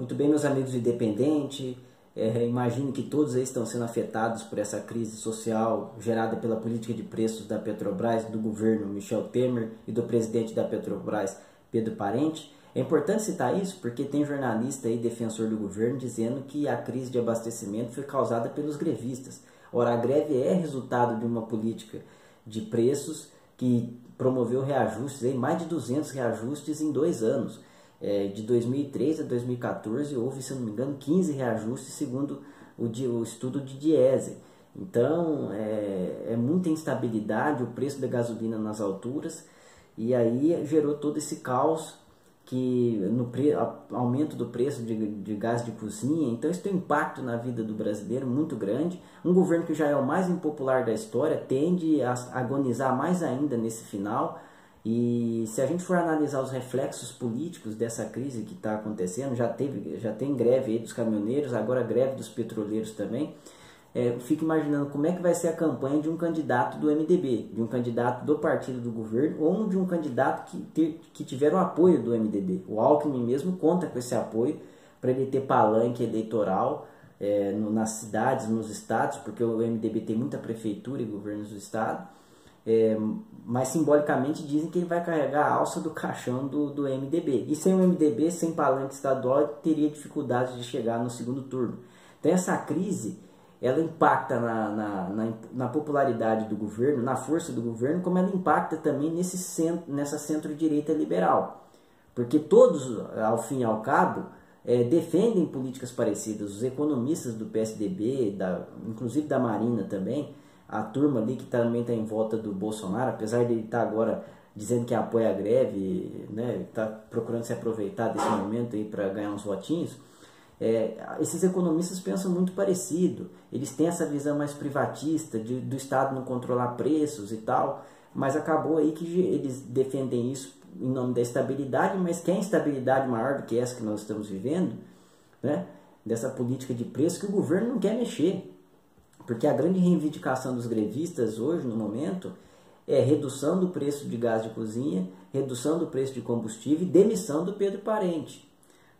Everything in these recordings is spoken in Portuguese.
Muito bem, meus amigos do Independente, é, imagino que todos eles estão sendo afetados por essa crise social gerada pela política de preços da Petrobras, do governo Michel Temer e do presidente da Petrobras, Pedro Parente. É importante citar isso porque tem jornalista e defensor do governo dizendo que a crise de abastecimento foi causada pelos grevistas. Ora, a greve é resultado de uma política de preços que promoveu reajustes, aí, mais de 200 reajustes em dois anos. É, de 2003 a 2014 houve, se não me engano, 15 reajustes segundo o, o estudo de Diese. Então é, é, muita instabilidade, o preço da gasolina nas alturas, e aí gerou todo esse caos que no pre, aumento do preço de, de gás de cozinha, então isso tem um impacto na vida do brasileiro muito grande. Um governo que já é o mais impopular da história tende a agonizar mais ainda nesse final. E se a gente for analisar os reflexos políticos dessa crise que está acontecendo, já, teve, já tem greve dos caminhoneiros, agora greve dos petroleiros também é, fico imaginando como é que vai ser a campanha de um candidato do MDB, de um candidato do partido do governo ou de um candidato que, ter, que tiver o apoio do MDB. O Alckmin mesmo conta com esse apoio para ele ter palanque eleitoral é, no, nas cidades, nos estados, porque o MDB tem muita prefeitura e governos do estado. É, mas simbolicamente dizem que ele vai carregar a alça do caixão do, do MDB. E sem o MDB, sem palanque estadual, teria dificuldade de chegar no segundo turno. Então essa crise ela impacta na, na, na, na, popularidade do governo, na força do governo, como ela impacta também nesse centro, nessa centro-direita liberal. Porque todos, ao fim e ao cabo, é, defendem políticas parecidas. Os economistas do PSDB, da, inclusive da Marina também, a turma ali que também está em volta do Bolsonaro, apesar de ele estar tá agora dizendo que apoia a greve, né, está procurando se aproveitar desse momento aí para ganhar uns votinhos, é, esses economistas pensam muito parecido. Eles têm essa visão mais privatista de, do Estado não controlar preços e tal, mas acabou aí que eles defendem isso em nome da estabilidade, mas quer instabilidade maior do que essa que nós estamos vivendo, né? dessa política de preço que o governo não quer mexer. Porque a grande reivindicação dos grevistas hoje, no momento, é redução do preço de gás de cozinha, redução do preço de combustível e demissão do Pedro Parente.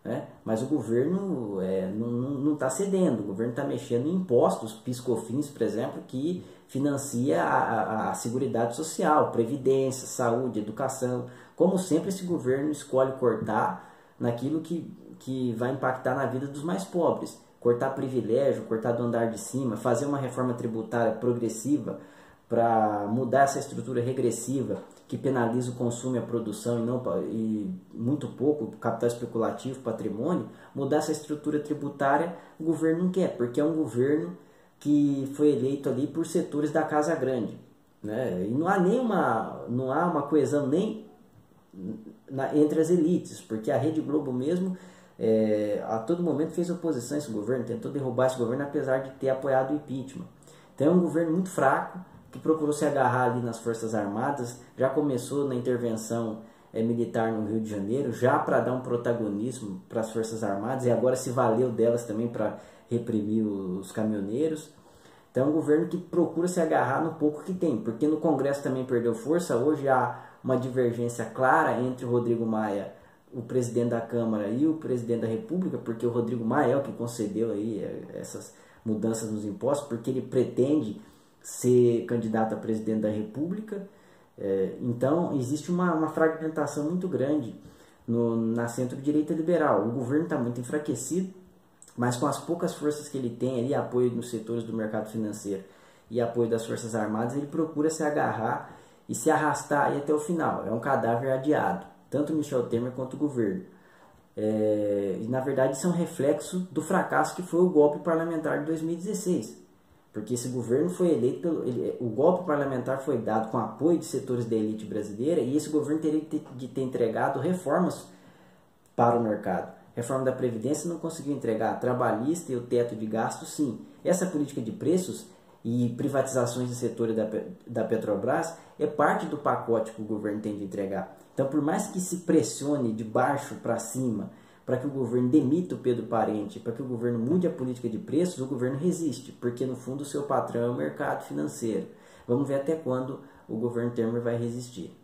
Né? Mas o governo é, não está cedendo, o governo está mexendo em impostos, piscofins, por exemplo, que financia a, a, a Seguridade Social, Previdência, Saúde, Educação. Como sempre, esse governo escolhe cortar naquilo que, que vai impactar na vida dos mais pobres. Cortar privilégio, cortar do andar de cima, fazer uma reforma tributária progressiva para mudar essa estrutura regressiva que penaliza o consumo e a produção e, não, e muito pouco capital especulativo, patrimônio, mudar essa estrutura tributária, o governo não quer, porque é um governo que foi eleito ali por setores da Casa Grande. Né? E não há nenhuma, não há uma coesão nem na, entre as elites, porque a Rede Globo mesmo é, a todo momento fez oposição a esse governo, tentou derrubar esse governo apesar de ter apoiado o impeachment. Então é um governo muito fraco, que procurou se agarrar ali nas Forças Armadas, já começou na intervenção é, militar no Rio de Janeiro, já para dar um protagonismo para as Forças Armadas, e agora se valeu delas também para reprimir os caminhoneiros. Então é um governo que procura se agarrar no pouco que tem, porque no Congresso também perdeu força, hoje há uma divergência clara entre o Rodrigo Maia, o presidente da Câmara e o presidente da República, porque o Rodrigo Maia é que concedeu aí é, essas mudanças nos impostos, porque ele pretende ser candidato a presidente da República. É, então, existe uma, uma fragmentação muito grande no, na centro-direita liberal. O governo está muito enfraquecido, mas com as poucas forças que ele tem ali, apoio nos setores do mercado financeiro e apoio das Forças Armadas, ele procura se agarrar e se arrastar até o final. É um cadáver adiado, tanto Michel Temer quanto o governo. É, e na verdade isso é reflexo do fracasso que foi o golpe parlamentar de 2016. Porque esse governo foi eleito pelo. Ele, o golpe parlamentar foi dado com apoio de setores da elite brasileira e esse governo teria de ter entregado reformas para o mercado. Reforma da Previdência não conseguiu entregar, trabalhista e o teto de gastos, sim. Essa política de preços e privatizações de setores da, da Petrobras é parte do pacote que o governo tem de entregar. Então, por mais que se pressione de baixo para cima para que o governo demita o Pedro Parente, para que o governo mude a política de preços, o governo resiste, porque no fundo o seu patrão é o mercado financeiro. Vamos ver até quando o governo Temer vai resistir.